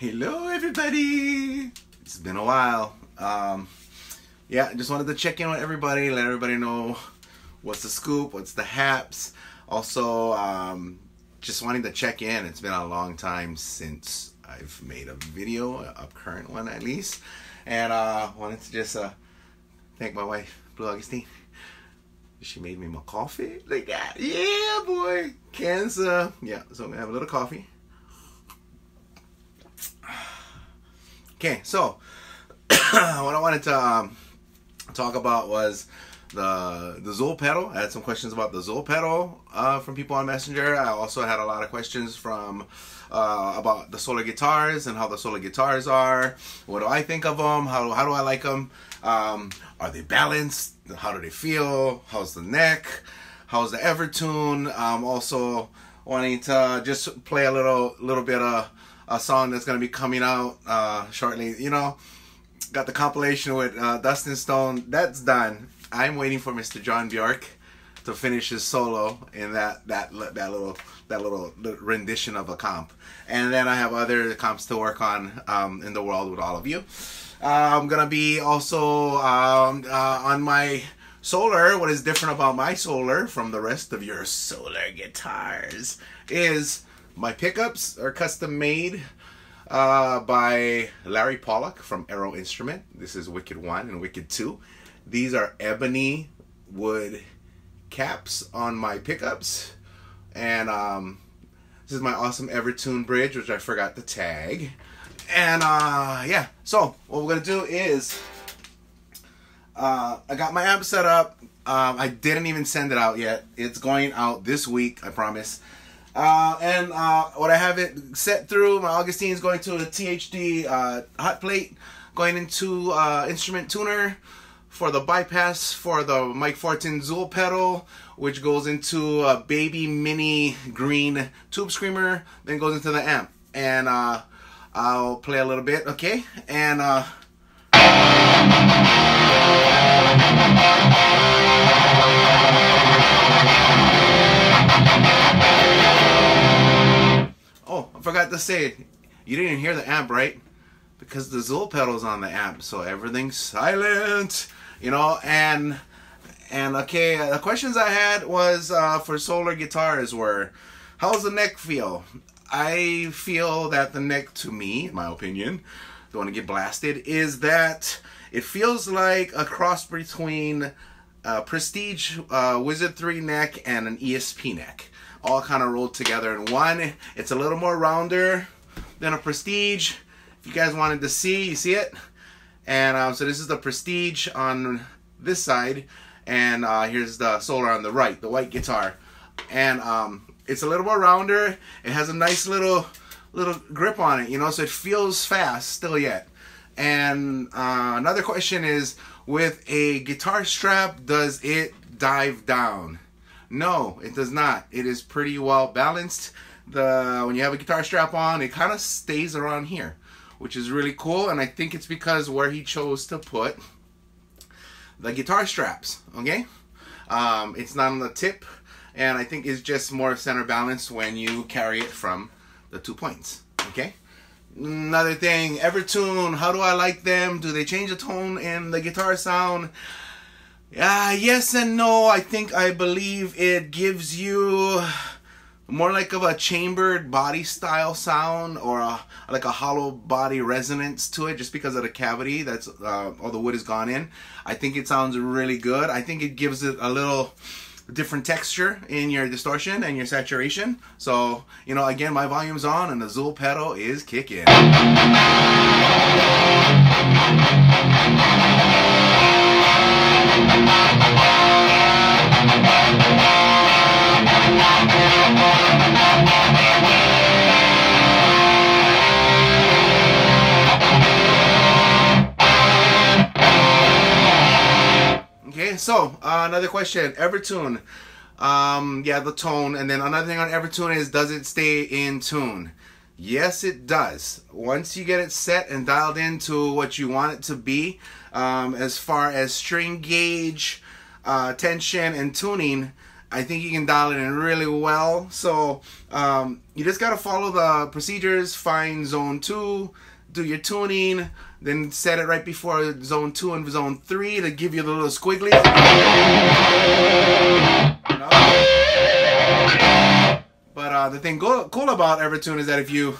Hello, everybody. It's been a while. Um, yeah, just wanted to check in with everybody, let everybody know what's the scoop, what's the haps. Also, um, just wanting to check in. It's been a long time since I've made a video, a current one at least, and uh, wanted to just uh, thank my wife, Blue Augustine. She made me my coffee like that. Yeah, boy. Cancer. Yeah, so I'm gonna have a little coffee. Okay, so what I wanted to um, talk about was the the Zuul pedal. I had some questions about the Zuul pedal uh, from people on Messenger. I also had a lot of questions from uh, about the solar guitars and how the solar guitars are. What do I think of them? How how do I like them? Um, are they balanced? How do they feel? How's the neck? How's the Evertune? Um, also wanting to just play a little little bit of a song that's gonna be coming out uh, shortly. You know, got the compilation with uh, Dustin Stone. That's done. I'm waiting for Mr. John Bjork to finish his solo in that that that little that little rendition of a comp, and then I have other comps to work on um, in the world with all of you. Uh, I'm gonna be also um, uh, on my solar. What is different about my solar from the rest of your solar guitars is my pickups are custom made uh, by Larry Pollock from Aero Instrument. This is Wicked 1 and Wicked 2. These are ebony wood caps on my pickups. And um, this is my awesome Evertune bridge, which I forgot to tag. And uh, yeah, so what we're going to do is uh, I got my amp set up. Um, I didn't even send it out yet. It's going out this week, I promise. Uh, and uh, what I have it set through, my Augustine is going to a THD uh, hot plate, going into uh, instrument tuner for the bypass for the Mike Fortin Zuul pedal, which goes into a baby mini green tube screamer, then goes into the amp. And uh, I'll play a little bit, okay? And say, you didn't hear the amp, right? Because the Zuul pedal's on the amp, so everything's silent, you know. And and okay, the questions I had was uh, for solar guitars were, how's the neck feel? I feel that the neck, to me, in my opinion, don't want to get blasted, is that it feels like a cross between a Prestige uh, Wizard 3 neck and an ESP neck all kind of rolled together in one. It's a little more rounder than a Prestige. If you guys wanted to see, you see it? And um, so this is the Prestige on this side, and uh, here's the Solar on the right, the white guitar. And um, it's a little more rounder. It has a nice little little grip on it, you know, so it feels fast still yet. And uh, another question is, with a guitar strap, does it dive down? No, it does not. It is pretty well balanced. The when you have a guitar strap on, it kind of stays around here, which is really cool. And I think it's because where he chose to put the guitar straps. Okay, um, it's not on the tip, and I think it's just more center balance when you carry it from the two points. Okay. Another thing, Evertune. How do I like them? Do they change the tone in the guitar sound? Uh, yes and no. I think I believe it gives you more like of a chambered body style sound or a, like a hollow body resonance to it just because of the cavity that's uh, all the wood has gone in. I think it sounds really good. I think it gives it a little different texture in your distortion and your saturation. So, you know, again, my volume's on and the Zuul pedal is kicking. Okay, so uh, another question. Evertune. Um, yeah, the tone. And then another thing on Evertune is does it stay in tune? Yes, it does. Once you get it set and dialed into what you want it to be, um, as far as string gauge, uh, tension, and tuning, I think you can dial it in really well. So um, you just got to follow the procedures, find zone two, do your tuning, then set it right before zone two and zone three to give you the little squiggly. But uh, the thing go- cool about Evertune is that if you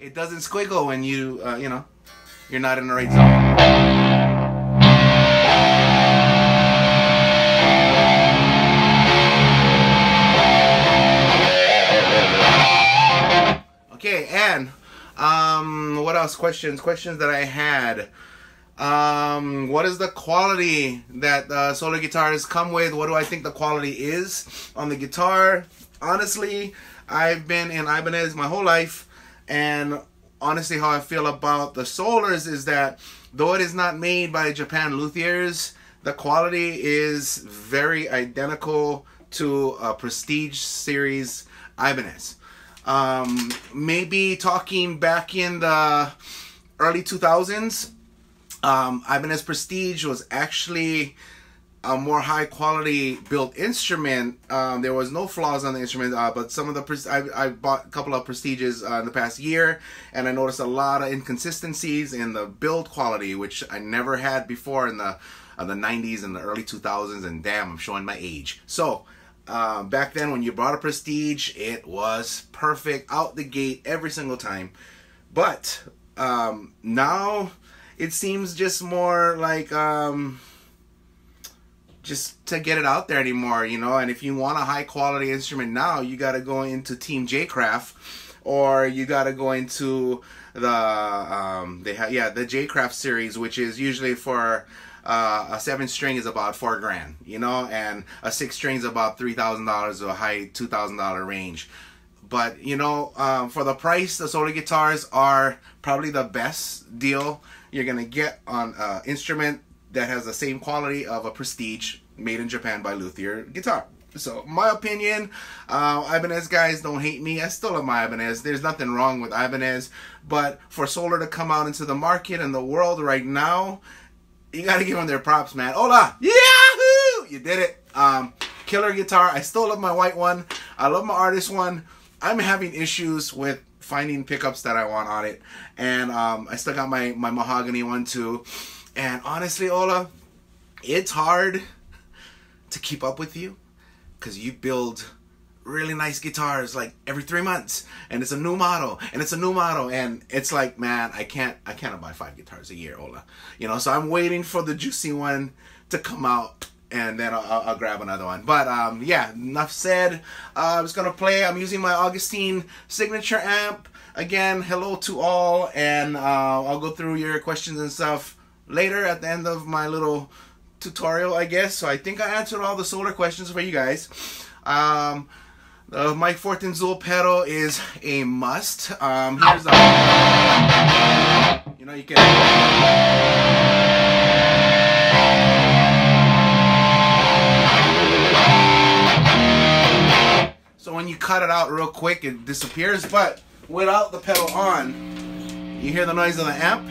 it doesn't squiggle when you uh, you know you're not in the right zone. Okay, and um, what else? Questions? Questions that I had. Um, what is the quality that uh, solar guitars come with? What do I think the quality is on the guitar? Honestly, I've been in Ibanez my whole life, and honestly, how I feel about the solars is that though it is not made by Japan luthiers, the quality is very identical to a Prestige series Ibanez. Um, maybe talking back in the early 2000s, um, Ibanez Prestige was actually a more high quality built instrument. Um, there was no flaws on the instrument, uh, but some of the I, I bought a couple of Prestiges uh, in the past year, and I noticed a lot of inconsistencies in the build quality, which I never had before in the uh, the 90s and the early 2000s. And damn, I'm showing my age. So. Uh, back then, when you brought a Prestige, it was perfect out the gate every single time. But um, now it seems just more like um, just to get it out there anymore, you know. And if you want a high quality instrument now, you got to go into Team J Craft, or you got to go into the um, they have yeah the J Craft series, which is usually for uh, a seven string is about four grand, you know, and a six string is about three thousand dollars to a high two thousand dollar range. But you know, um, for the price, the solar guitars are probably the best deal you're gonna get on an instrument that has the same quality of a Prestige made in Japan by Luthier guitar. So, my opinion, uh, Ibanez guys don't hate me. I still love my Ibanez. There's nothing wrong with Ibanez, but for solar to come out into the market and the world right now, you gotta give them their props, man. Hola, yahoo! You did it. Um, killer guitar. I still love my white one. I love my artist one. I'm having issues with finding pickups that I want on it, and um, I still got my my mahogany one too. And honestly, Ola, it's hard to keep up with you because you build really nice guitars like every three months. And it's a new model and it's a new model. And it's like man i can't i can't buy five guitars a year ola. You know so i'm waiting for the juicy one to come out and then I'll, I'll grab another one but um yeah enough said uh, i was gonna play i'm using my augustine signature amp again hello to all and uh, i'll go through your questions and stuff later at the end of my little tutorial i guess so i think i answered all the solar questions for you guys um the Mike Fortin Zuul pedal is a must. Um, here's the, you know, you can. When you cut it out real quick, it disappears. But without the pedal on, you hear the noise of the amp.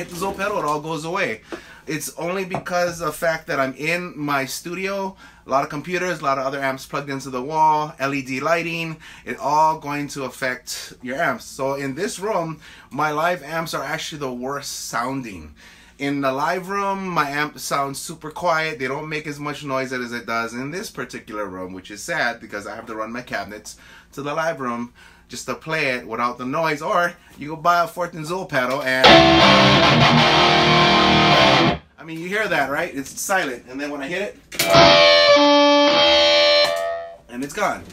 Hit the Zuul pedal, it all goes away. It's only because of the fact that I'm in my studio, a lot of computers, a lot of other amps plugged into the wall, LED lighting, it all going to affect your amps. So in this room, my live amps are actually the worst sounding. In the live room, my amp sounds super quiet. They don't make as much noise as it does in this particular room, which is sad because I have to run my cabinets to the live room just to play it without the noise. Or you go buy a Fortin Zuul pedal and I mean you hear that right? It's silent, and then when I hit it, and it's gone.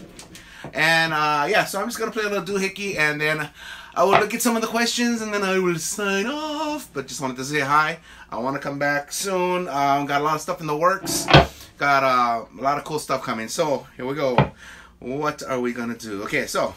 And uh, yeah, so I'm just gonna play a little doohickey, and then I will look at some of the questions, and then I will sign off. But just wanted to say hi. I want to come back soon. Um, got a lot of stuff in the works. Got uh, a lot of cool stuff coming. So here we go. What are we gonna do? Okay, so.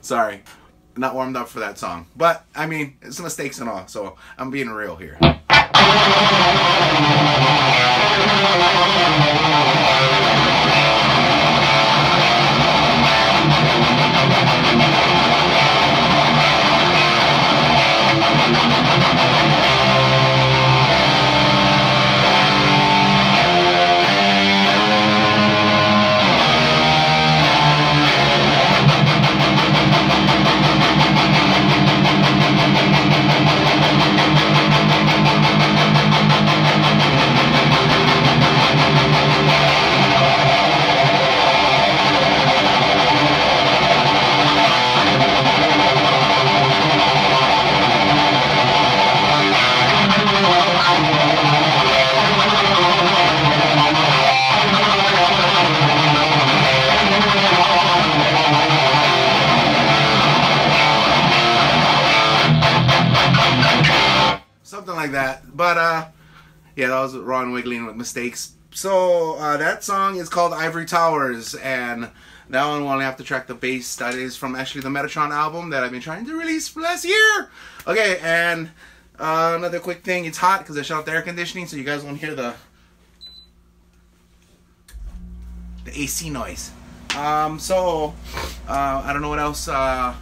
Sorry, not warmed up for that song. But, I mean, it's mistakes and all, so I'm being real here. Mistakes. So uh, that song is called Ivory Towers, and that one will only have to track the bass. That is from actually the Metatron album that I've been trying to release last year. Okay, and uh, another quick thing: it's hot because I shut off the air conditioning, so you guys won't hear the the AC noise. Um, so uh, I don't know what else uh,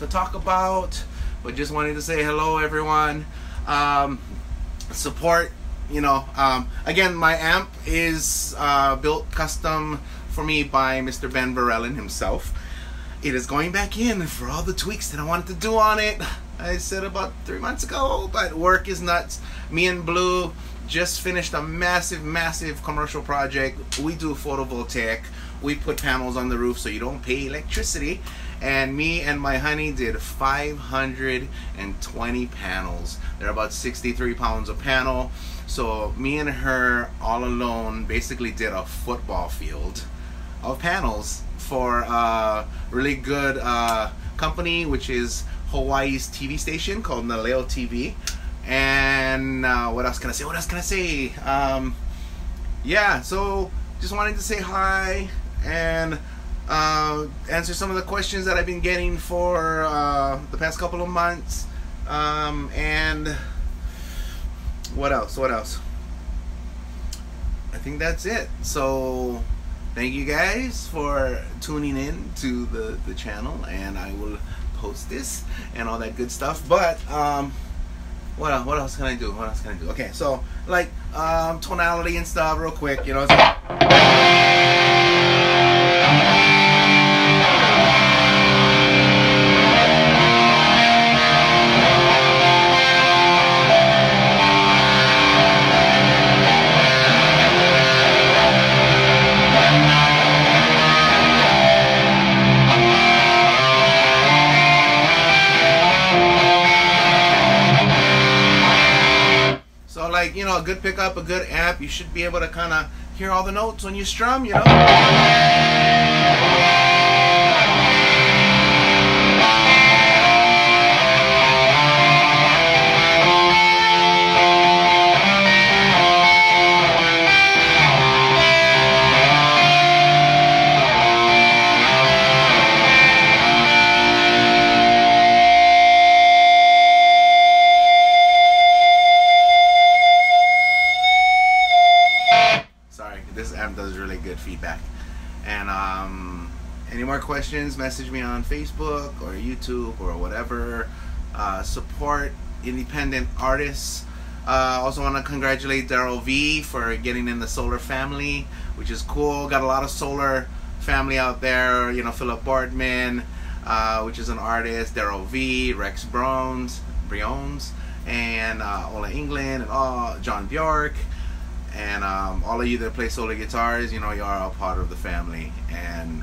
to talk about, but just wanted to say hello, everyone. Um, support, you know. Um, again, my amp is uh, built custom for me by Mr. Ben Verellen himself. It is going back in for all the tweaks that I wanted to do on it. I said about three months ago, but work is nuts. Me and Blue just finished a massive, massive commercial project. We do photovoltaic. We put panels on the roof so you don't pay electricity. And me and my honey did 520 panels. They're about 63 pounds a panel. So me and her all alone basically did a football field of panels for a really good uh, company, which is Hawaii's TV station called Naleo TV. And uh, what else can I say? What else can I say? Um, yeah, so just wanted to say hi and uh, answer some of the questions that I've been getting for uh, the past couple of months. Um, and what else? What else? I think that's it. So thank you guys for tuning in to the, the channel and I will post this and all that good stuff. But um, what else, what else can I do? What else can I do? Okay, so like um, tonality and stuff, real quick. You know. A good pickup, a good amp, you should be able to kind of hear all the notes when you strum. You know. Questions? Message me on Facebook or YouTube or whatever. Uh, support independent artists. Uh, also want to congratulate Daryl V for getting in the solar family, which is cool. Got a lot of solar family out there. You know, Philip Boardman, uh, which is an artist. Daryl V, Rex Brones, Briones, and uh, Ola Englund, and all John Bjork and um, all of you that play solar guitars, you know, you are all part of the family, and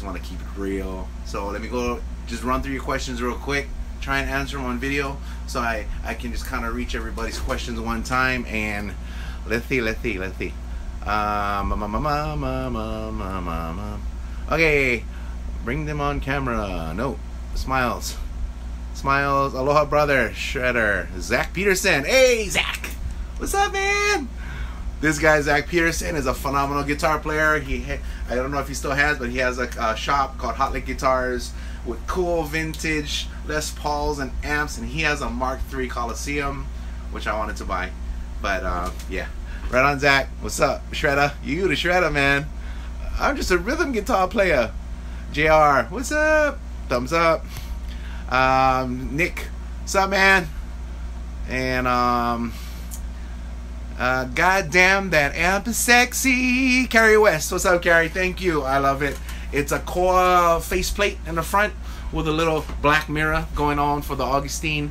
just want to keep it real. So let me go just run through your questions real quick. Try and answer them on video so I, I can just kind of reach everybody's questions one time. And let's see, let's see, let's see. Um, um, um, um, um, um, um, um. Okay, bring them on camera. No, smiles. Smiles. Aloha, brother. Shredder. Zach Peterson. Hey, Zach. What's up, man? This guy Zach Peterson is a phenomenal guitar player. He, I don't know if he still has, but he has a, a shop called Hot Lick Guitars. with cool vintage Les Pauls and amps, and he has a Mark III Coliseum, which I wanted to buy. But uh, yeah, right on Zach. What's up, Shredder? You the Shredder, man. I'm just a rhythm guitar player. Jr. What's up? Thumbs up. Um, Nick, what's up, man? And um, uh, goddamn, that amp is sexy. Carrie West, what's up, Carrie? Thank you. I love it. It's a core faceplate in the front with a little black mirror going on for the Augustine.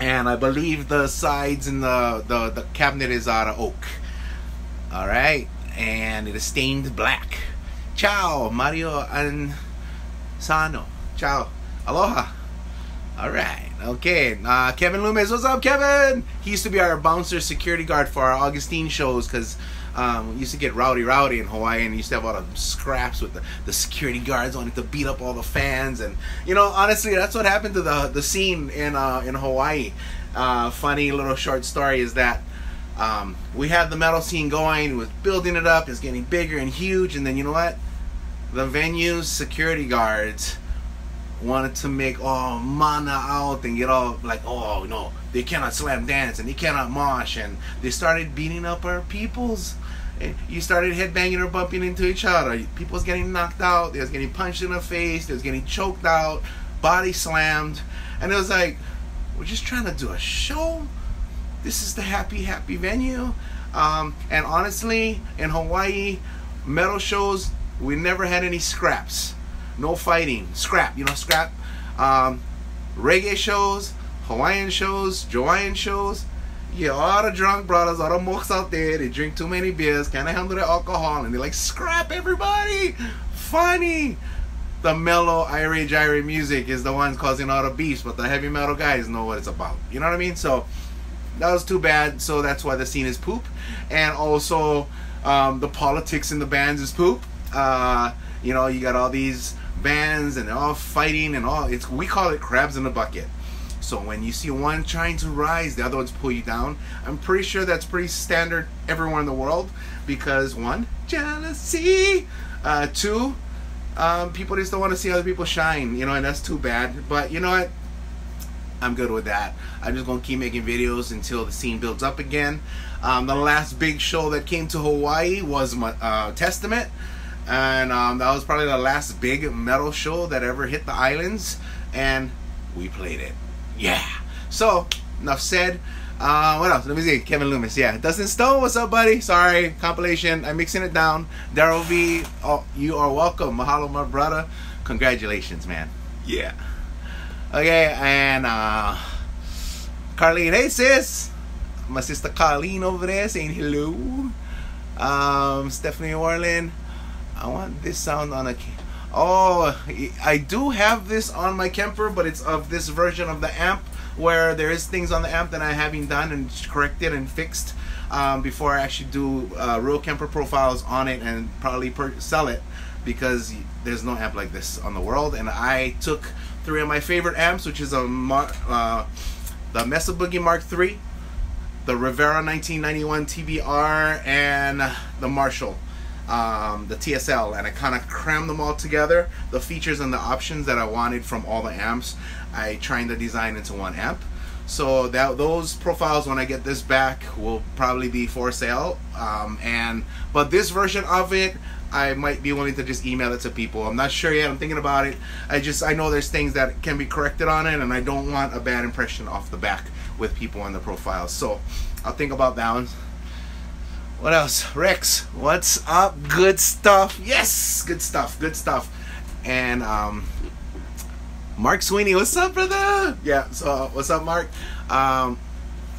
And I believe the sides and the, the, the cabinet is out of oak. All right. And it is stained black. Ciao, Mario and Sano. Ciao. Aloha. All right. Okay. Uh, Kevin Loomis. What's up, Kevin? He used to be our bouncer security guard for our Augustine shows because um, used to get rowdy rowdy in Hawaii and used to have all the scraps with the, the security guards wanting to beat up all the fans and you know honestly that's what happened to the the scene in uh, in Hawaii. Uh, funny little short story is that um, we had the metal scene going, was building it up, it's getting bigger and huge, and then you know what? The venue's security guards wanted to make all mana out and get all like, oh no, they cannot slam dance and they cannot mosh, and they started beating up our peoples. And you started headbanging or bumping into each other. People was getting knocked out. They was getting punched in the face. They was getting choked out, body slammed, and it was like, we're just trying to do a show. This is the happy, happy venue. Um, and honestly, in Hawaii, metal shows, we never had any scraps no fighting, scrap, you know, scrap. Um, reggae shows, Hawaiian shows, Hawaiian shows. Yeah, all the drunk brothers, all the mooks out there, they drink too many beers, can't handle the alcohol, and they're like scrap everybody. Funny. The mellow, irie gyre music is the ones causing all the beefs, but the heavy metal guys know what it's about. You know what I mean? So that was too bad. So that's why the scene is poop, and also um, the politics in the bands is poop. Uh, you know, you got all these bands and they're all fighting and all it's we call it crabs in a bucket. So when you see one trying to rise the other ones pull you down. I'm pretty sure that's pretty standard everywhere in the world because one jealousy. Uh, two um, people just don't want to see other people shine you know and that's too bad. But you know what? I'm good with that. I'm just gonna keep making videos until the scene builds up again. Um, the last big show that came to Hawaii was my, uh, Testament and um, that was probably the last big metal show that ever hit the islands and we played it yeah so enough said uh, what else? Let me see. Kevin Loomis. Yeah. Dustin Stone. What's up, buddy? Sorry. Compilation. I'm mixing it down. Daryl V. Oh, you are welcome. Mahalo, my brother. Congratulations, man. Yeah. Okay. And uh, Carlene. Hey, sis. My sister Carlene over there saying hello. Um, Stephanie Orland. I want this sound on a. Oh, I do have this on my Kemper, but it's of this version of the amp where there is things on the amp that I haven't done and corrected and fixed um, before I actually do uh, real Kemper profiles on it and probably sell it because there's no amp like this on the world. And I took three of my favorite amps, which is a uh, the Mesa Boogie Mark III, the Rivera 1991 TBR, and the Marshall um, the TSL and I kind of crammed them all together. The features and the options that I wanted from all the amps I trying to design into one amp. So that those profiles when I get this back will probably be for sale um, and but this version of it I might be willing to just email it to people. I'm not sure yet I'm thinking about it. I just I know there's things that can be corrected on it and I don't want a bad impression off the back with people on the profiles. So I'll think about that one what else? Rex, what's up? Good stuff. Yes, good stuff. Good stuff. And um, Mark Sweeney, what's up, brother? Yeah. So what's up, Mark? Um,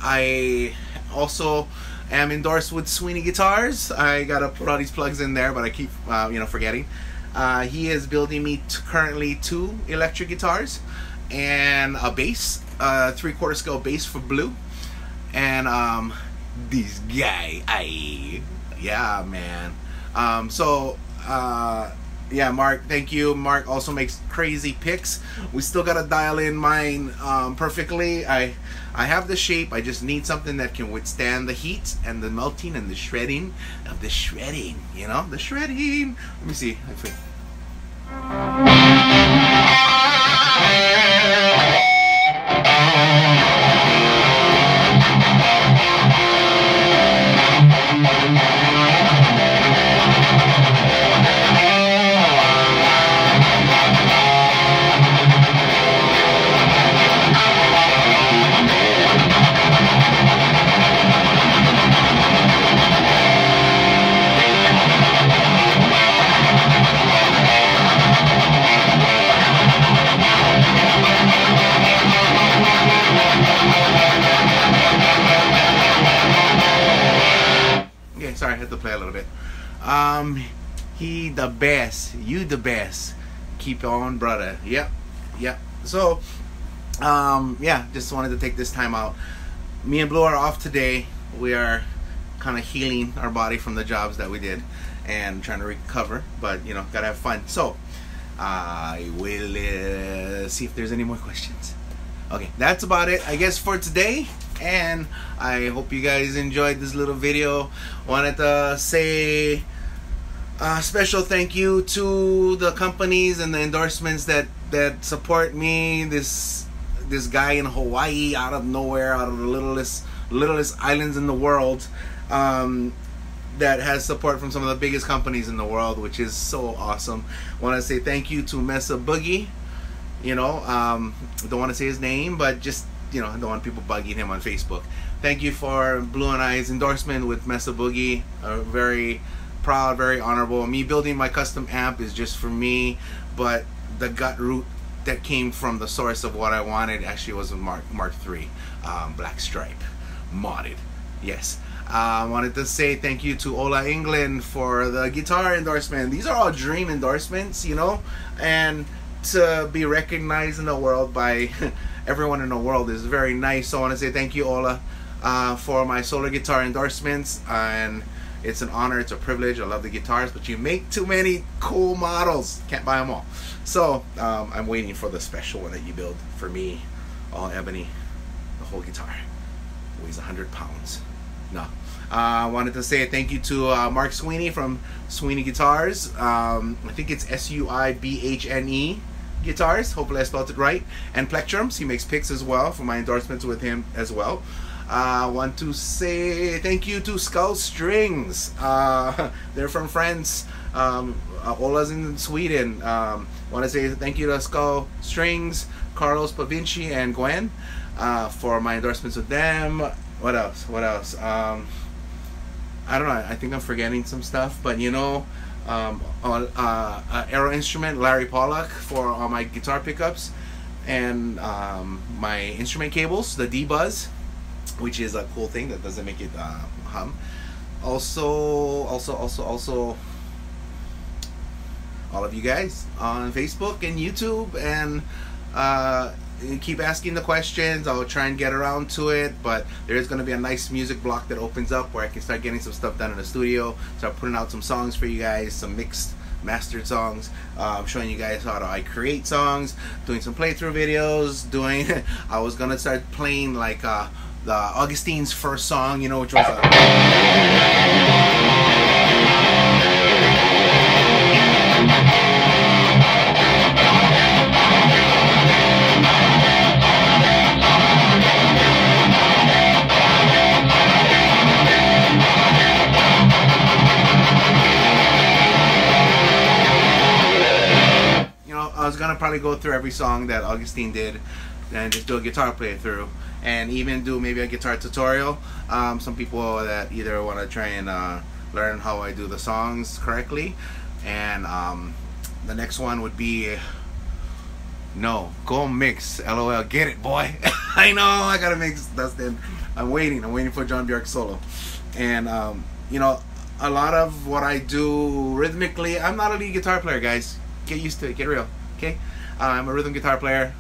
I also am endorsed with Sweeney Guitars. I gotta put all these plugs in there, but I keep uh, you know forgetting. Uh, he is building me currently two electric guitars and a bass, uh, three quarter scale bass for blue, and um, this guy. I yeah, man. Um, so uh, yeah, Mark, thank you. Mark also makes crazy picks. We still gotta dial in mine um, perfectly. I I have the shape. I just need something that can withstand the heat and the melting and the shredding of the shredding. You know, the shredding. Let me see. He the best. You the best. Keep on, brother. Yep, yep. So, um, yeah, just wanted to take this time out. Me and Blue are off today. We are kind of healing our body from the jobs that we did and trying to recover, but you know, gotta have fun. So, I will uh, see if there's any more questions. Okay, that's about it, I guess, for today. And I hope you guys enjoyed this little video. Wanted to say a special thank you to the companies and the endorsements that that support me. This this guy in Hawaii, out of nowhere, out of the littlest littlest islands in the world. Um, that has support from some of the biggest companies in the world, which is so awesome. Want to say thank you to Mesa Boogie. You know, um, don't want to say his name, but just you know, I don't want people bugging him on Facebook. Thank you for Blue and I's endorsement with Mesa Boogie. A very proud, very honorable. Me building my custom amp is just for me, but the gut root that came from the source of what I wanted actually was a Mark Mark III, um, Black Stripe, modded. Yes. I uh, wanted to say thank you to Ola Englund for the guitar endorsement. These are all dream endorsements, you know, and to be recognized in the world by everyone in the world is very nice. So I want to say thank you, Ola, uh, for my solar guitar endorsements. And it's an honor, it's a privilege. I love the guitars, but you make too many cool models. Can't buy them all. So um, I'm waiting for the special one that you build for me, all ebony, the whole guitar. Weighs 100 pounds. No. I uh, wanted to say thank you to uh, Mark Sweeney from Sweeney Guitars. Um, I think it's S U I B H N E Guitars. Hopefully I spelled it right. And Plectrums. He makes picks as well for my endorsements with him as well. I uh, want to say thank you to Skull Strings. Uh, they're from France. Um, uh, Ola's in Sweden. Um, want to say thank you to Skull Strings, Carlos Pavinci, and Gwen uh, for my endorsements with them. What else? What else? Um, I don't know. I think I'm forgetting some stuff, but you know, um, uh, uh, Aero Instrument, Larry Pollock for all my guitar pickups, and um, my instrument cables, the D Buzz, which is a cool thing that doesn't make it uh, hum. Also, also, also, also, all of you guys on Facebook and YouTube and uh, keep asking the questions. I'll try and get around to it, but there is going to be a nice music block that opens up where I can start getting some stuff done in the studio. Start putting out some songs for you guys, some mixed mastered songs. Uh, I'm showing you guys how to I create songs, doing some playthrough videos, doing. I was gonna start playing like uh, the Augustine's first song, you know, which was. A you know, I was gonna probably go through every song that Augustine did and just do a guitar playthrough and even do maybe a guitar tutorial. Um, some people that either want to try and uh, learn how I do the songs correctly. And um, the next one would be no go mix lol get it boy. I know I gotta mix Dustin. I'm waiting I'm waiting for John Bjork solo. And um, you know a lot of what I do rhythmically I'm not a lead guitar player guys. Get used to it get real Okay, uh, I'm a rhythm guitar player.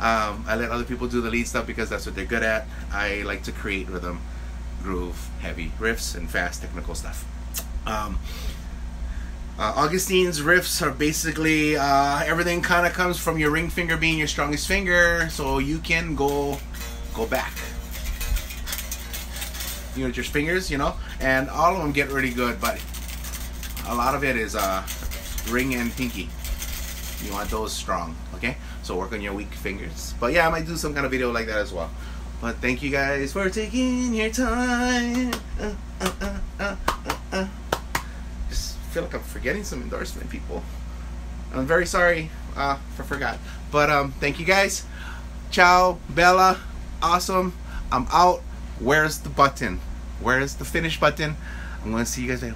Um, I let other people do the lead stuff because that's what they're good at. I like to create rhythm, groove, heavy riffs, and fast technical stuff. Um, uh, Augustine's riffs are basically uh, everything kind of comes from your ring finger being your strongest finger, so you can go go back. You know, your fingers, you know, and all of them get really good, but a lot of it is uh, ring and pinky. You want those strong, okay? So work on your weak fingers. But yeah, I might do some kind of video like that as well. But thank you guys for taking your time. Uh, uh, uh, Just feel like I'm forgetting some endorsement people. I'm very sorry uh, for forgot. But um, thank you guys. Ciao, Bella. Awesome. I'm out. Where's the button? Where's the finish button? I'm gonna see you guys later.